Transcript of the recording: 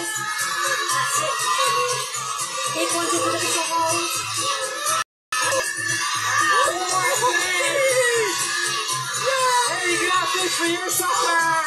holes. That's it. He pointed for the little holes. Hey, you got this for your supper.